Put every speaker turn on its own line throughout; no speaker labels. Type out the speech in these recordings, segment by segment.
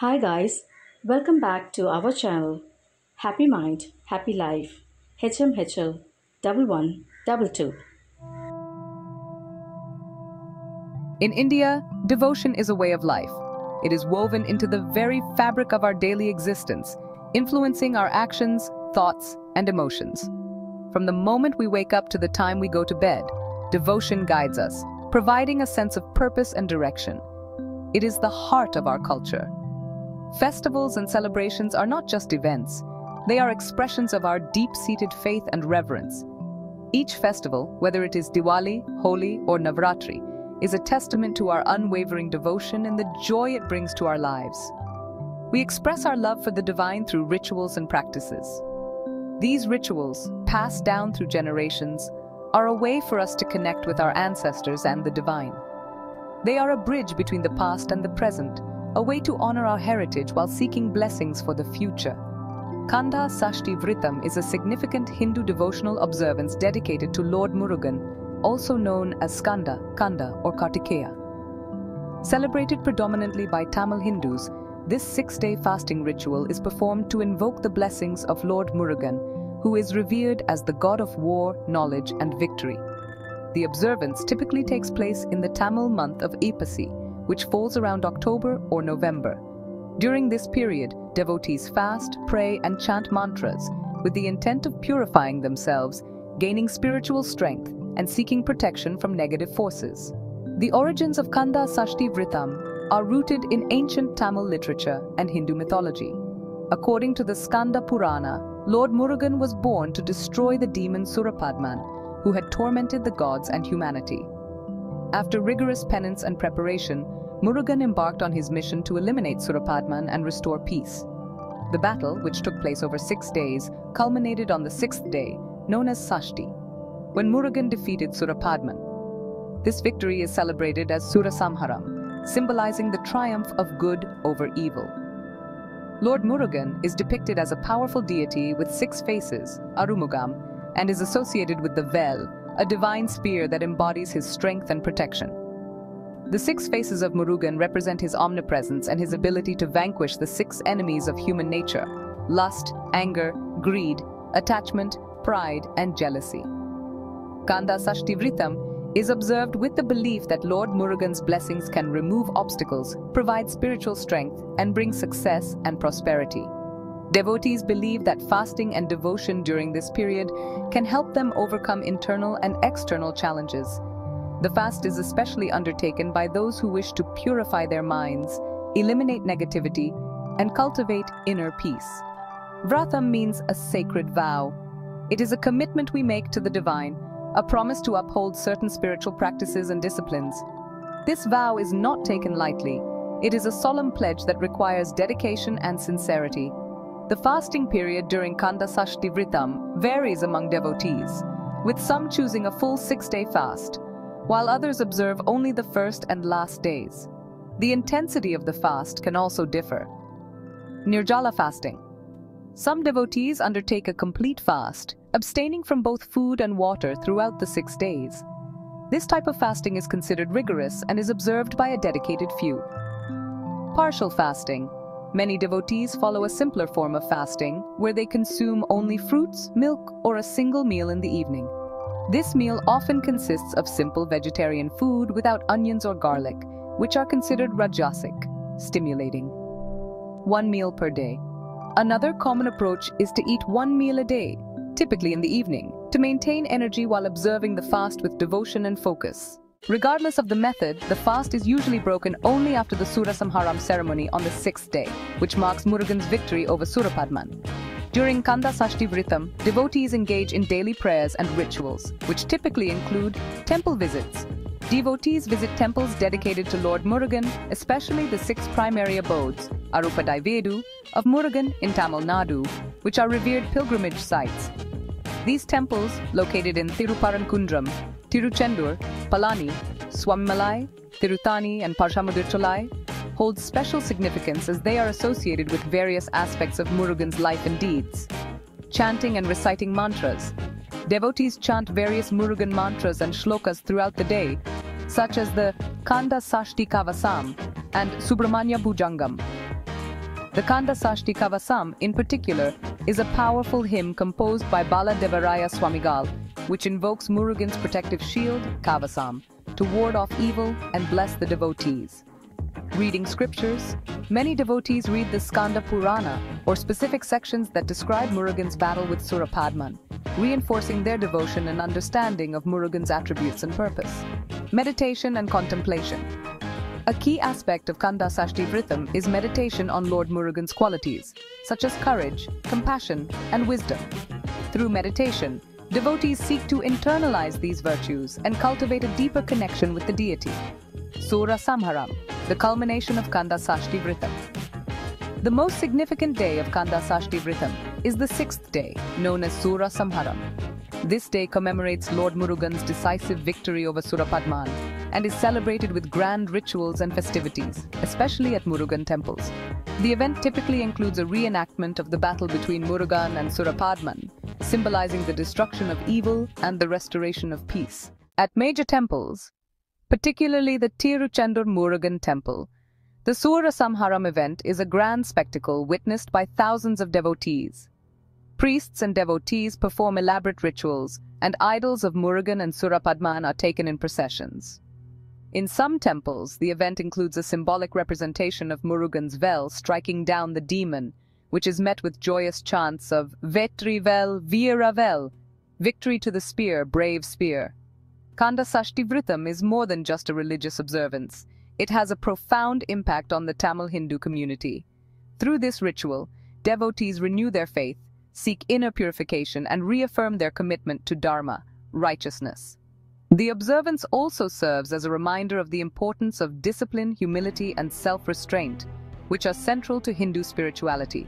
Hi guys, welcome back to our channel. Happy Mind, Happy Life. HMHL double one double two.
In India, devotion is a way of life. It is woven into the very fabric of our daily existence, influencing our actions, thoughts, and emotions. From the moment we wake up to the time we go to bed, devotion guides us, providing a sense of purpose and direction. It is the heart of our culture. Festivals and celebrations are not just events, they are expressions of our deep-seated faith and reverence. Each festival, whether it is Diwali, Holi, or Navratri, is a testament to our unwavering devotion and the joy it brings to our lives. We express our love for the divine through rituals and practices. These rituals, passed down through generations, are a way for us to connect with our ancestors and the divine. They are a bridge between the past and the present, a way to honor our heritage while seeking blessings for the future. Kanda Sashti Vritam is a significant Hindu devotional observance dedicated to Lord Murugan, also known as Skanda, Kanda, or Kartikeya. Celebrated predominantly by Tamil Hindus, this six-day fasting ritual is performed to invoke the blessings of Lord Murugan, who is revered as the god of war, knowledge, and victory. The observance typically takes place in the Tamil month of Aippasi, which falls around October or November. During this period, devotees fast, pray, and chant mantras with the intent of purifying themselves, gaining spiritual strength, and seeking protection from negative forces. The origins of Kanda Sashti Vritam are rooted in ancient Tamil literature and Hindu mythology. According to the Skanda Purana, Lord Murugan was born to destroy the demon Surapadman, who had tormented the gods and humanity. After rigorous penance and preparation, Murugan embarked on his mission to eliminate Surapadman and restore peace. The battle, which took place over six days, culminated on the sixth day, known as Sashti, when Murugan defeated Surapadman. This victory is celebrated as Surasamharam, symbolizing the triumph of good over evil. Lord Murugan is depicted as a powerful deity with six faces, Arumugam, and is associated with the Vel, a divine spear that embodies his strength and protection. The six faces of Murugan represent his omnipresence and his ability to vanquish the six enemies of human nature lust, anger, greed, attachment, pride, and jealousy. Kanda Sashtivritam is observed with the belief that Lord Murugan's blessings can remove obstacles, provide spiritual strength, and bring success and prosperity. Devotees believe that fasting and devotion during this period can help them overcome internal and external challenges. The fast is especially undertaken by those who wish to purify their minds, eliminate negativity, and cultivate inner peace. Vratam means a sacred vow. It is a commitment we make to the divine, a promise to uphold certain spiritual practices and disciplines. This vow is not taken lightly. It is a solemn pledge that requires dedication and sincerity. The fasting period during Kanda Sashti Vritam varies among devotees, with some choosing a full six-day fast, while others observe only the first and last days. The intensity of the fast can also differ. Nirjala fasting. Some devotees undertake a complete fast, abstaining from both food and water throughout the six days. This type of fasting is considered rigorous and is observed by a dedicated few. Partial fasting. Many devotees follow a simpler form of fasting, where they consume only fruits, milk, or a single meal in the evening. This meal often consists of simple vegetarian food without onions or garlic, which are considered rajasic, stimulating. One meal per day. Another common approach is to eat one meal a day, typically in the evening, to maintain energy while observing the fast with devotion and focus. Regardless of the method, the fast is usually broken only after the Sura Samharam ceremony on the sixth day, which marks Murugan's victory over Surapadman. During Kanda Sashti Vritam, devotees engage in daily prayers and rituals, which typically include temple visits. Devotees visit temples dedicated to Lord Murugan, especially the six primary abodes, Arupadai Veedu, of Murugan in Tamil Nadu, which are revered pilgrimage sites. These temples, located in Thiruparankundram, Tiruchendur, Palani, Swamimalai, Tirutani, and Pazhamudircholai, hold special significance as they are associated with various aspects of Murugan's life and deeds. Chanting and reciting mantras. Devotees chant various Murugan mantras and shlokas throughout the day, such as the Kanda Sashti Kavasam and Subramanya Bhujangam. The Kanda Sashti Kavasam, in particular, is a powerful hymn composed by Bala Devaraya Swamigal, which invokes Murugan's protective shield, Kavasam, to ward off evil and bless the devotees. Reading scriptures, many devotees read the Skanda Purana, or specific sections that describe Murugan's battle with Surapadman, reinforcing their devotion and understanding of Murugan's attributes and purpose. Meditation and contemplation. A key aspect of Kanda Sashti Vritam is meditation on Lord Murugan's qualities, such as courage, compassion, and wisdom. Through meditation, devotees seek to internalize these virtues and cultivate a deeper connection with the deity. Sura Samharam, the culmination of Kanda Sashti Vritam. The most significant day of Kanda Sashti Vritam is the sixth day, known as Sura Samharam. This day commemorates Lord Murugan's decisive victory over Surapadman and is celebrated with grand rituals and festivities, especially at Murugan temples. The event typically includes a reenactment of the battle between Murugan and Surapadman, symbolizing the destruction of evil and the restoration of peace. At major temples, particularly the Tiruchendur Murugan temple, the Sura Samharam event is a grand spectacle witnessed by thousands of devotees. Priests and devotees perform elaborate rituals, and idols of Murugan and Surapadman are taken in processions. In some temples, the event includes a symbolic representation of Murugan's vel striking down the demon, which is met with joyous chants of Vetri vel, Veera victory to the spear, brave spear. Kanda Sashti Vritam is more than just a religious observance. It has a profound impact on the Tamil Hindu community. Through this ritual, devotees renew their faith, seek inner purification, and reaffirm their commitment to Dharma, righteousness. The observance also serves as a reminder of the importance of discipline, humility, and self-restraint, which are central to Hindu spirituality.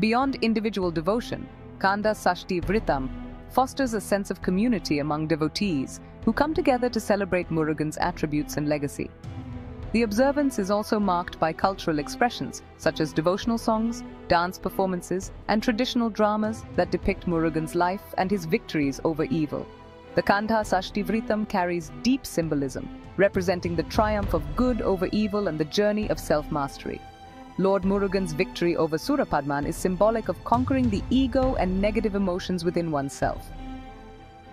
Beyond individual devotion, Kanda Sashti Vritam fosters a sense of community among devotees who come together to celebrate Murugan's attributes and legacy. The observance is also marked by cultural expressions, such as devotional songs, dance performances, and traditional dramas that depict Murugan's life and his victories over evil. The Kanda Sashti Vritam carries deep symbolism, representing the triumph of good over evil and the journey of self-mastery. Lord Murugan's victory over Surapadman is symbolic of conquering the ego and negative emotions within oneself.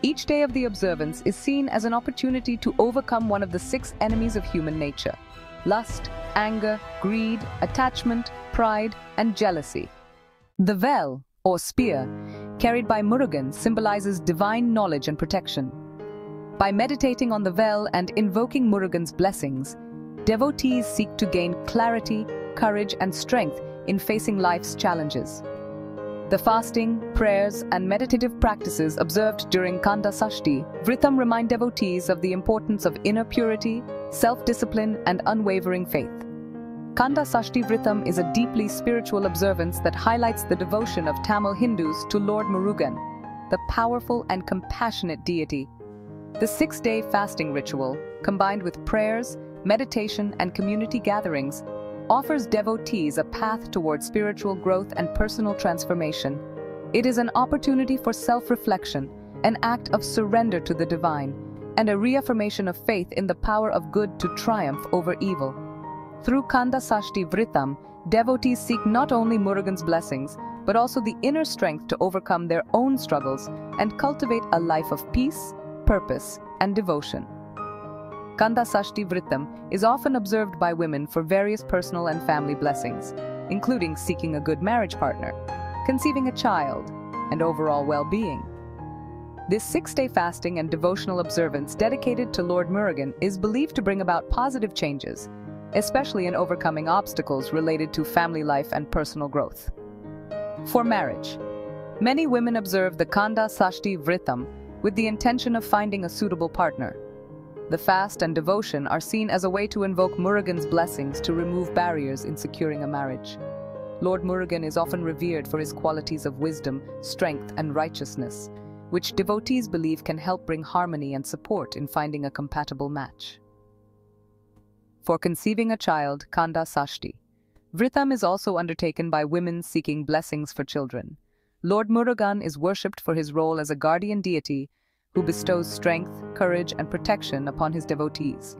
Each day of the observance is seen as an opportunity to overcome one of the six enemies of human nature lust, anger, greed, attachment, pride, and jealousy. The vel, or spear, carried by Murugan symbolizes divine knowledge and protection. By meditating on the vel and invoking Murugan's blessings, devotees seek to gain clarity, courage, and strength in facing life's challenges. The fasting, prayers, and meditative practices observed during Kanda Sashti, Vritam remind devotees of the importance of inner purity, self-discipline, and unwavering faith. Kanda Sashti Vritam is a deeply spiritual observance that highlights the devotion of Tamil Hindus to Lord Murugan, the powerful and compassionate deity. The six-day fasting ritual, combined with prayers, meditation, and community gatherings, offers devotees a path toward spiritual growth and personal transformation. It is an opportunity for self-reflection, an act of surrender to the divine, and a reaffirmation of faith in the power of good to triumph over evil. Through Kanda Sashti Vritam, devotees seek not only Murugan's blessings, but also the inner strength to overcome their own struggles and cultivate a life of peace, purpose, and devotion. Kanda Sashti Vritam is often observed by women for various personal and family blessings, including seeking a good marriage partner, conceiving a child, and overall well-being. This six-day fasting and devotional observance dedicated to Lord Murugan is believed to bring about positive changes, especially in overcoming obstacles related to family life and personal growth. For marriage, many women observe the Kanda Sashti Vritam with the intention of finding a suitable partner. The fast and devotion are seen as a way to invoke Murugan's blessings to remove barriers in securing a marriage. Lord Murugan is often revered for his qualities of wisdom, strength, and righteousness, which devotees believe can help bring harmony and support in finding a compatible match. For conceiving a child, Kanda Sashti. Vritam is also undertaken by women seeking blessings for children. Lord Murugan is worshipped for his role as a guardian deity who bestows strength, courage, and protection upon his devotees.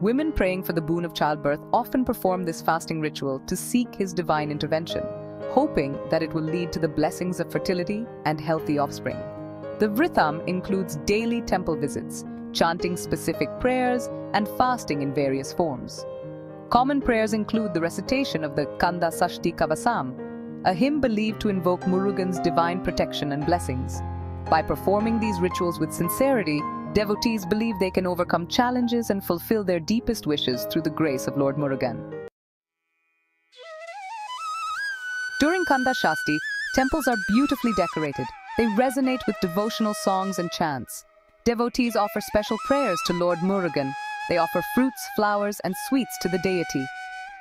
Women praying for the boon of childbirth often perform this fasting ritual to seek his divine intervention, hoping that it will lead to the blessings of fertility and healthy offspring. The Vritham includes daily temple visits, chanting specific prayers, and fasting in various forms. Common prayers include the recitation of the Kanda Sashti Kavasam, a hymn believed to invoke Murugan's divine protection and blessings. By performing these rituals with sincerity, devotees believe they can overcome challenges and fulfill their deepest wishes through the grace of Lord Murugan. During Kanda Shasti, temples are beautifully decorated. They resonate with devotional songs and chants. Devotees offer special prayers to Lord Murugan. They offer fruits, flowers, and sweets to the deity.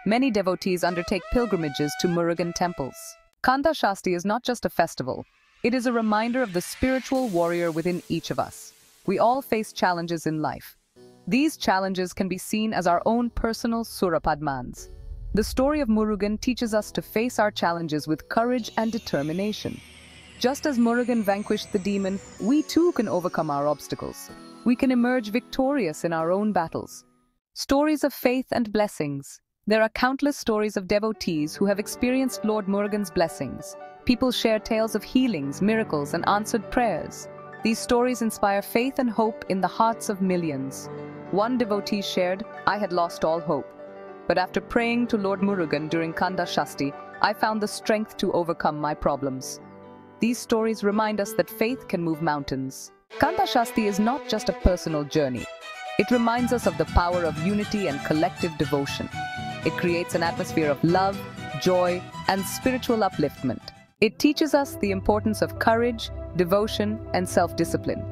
Many devotees undertake pilgrimages to Murugan temples. Kanda Shasti is not just a festival. It is a reminder of the spiritual warrior within each of us. We all face challenges in life. These challenges can be seen as our own personal Surapadmans. The story of Murugan teaches us to face our challenges with courage and determination. Just as Murugan vanquished the demon, we too can overcome our obstacles. We can emerge victorious in our own battles. Stories of faith and blessings. There are countless stories of devotees who have experienced Lord Murugan's blessings. People share tales of healings, miracles, and answered prayers. These stories inspire faith and hope in the hearts of millions. One devotee shared, I had lost all hope. But after praying to Lord Murugan during Kanda Shasti, I found the strength to overcome my problems. These stories remind us that faith can move mountains. Kanda Shasti is not just a personal journey. It reminds us of the power of unity and collective devotion. It creates an atmosphere of love, joy, and spiritual upliftment. It teaches us the importance of courage, devotion, and self-discipline.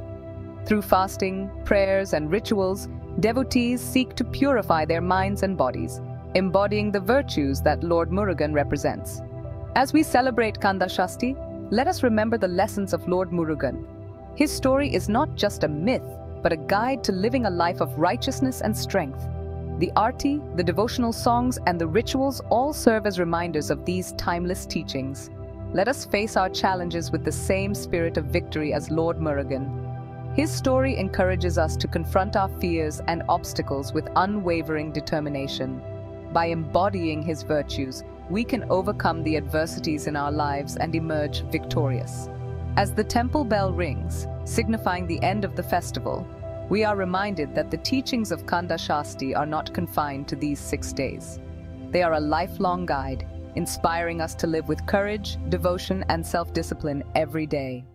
Through fasting, prayers, and rituals, devotees seek to purify their minds and bodies, embodying the virtues that Lord Murugan represents. As we celebrate Kanda Shasti, let us remember the lessons of Lord Murugan. His story is not just a myth, but a guide to living a life of righteousness and strength. The arti, the devotional songs, and the rituals all serve as reminders of these timeless teachings. Let us face our challenges with the same spirit of victory as Lord Murugan. His story encourages us to confront our fears and obstacles with unwavering determination. By embodying his virtues, we can overcome the adversities in our lives and emerge victorious. As the temple bell rings, signifying the end of the festival, we are reminded that the teachings of Kanda Shasti are not confined to these six days. They are a lifelong guide, inspiring us to live with courage, devotion, and self-discipline every day.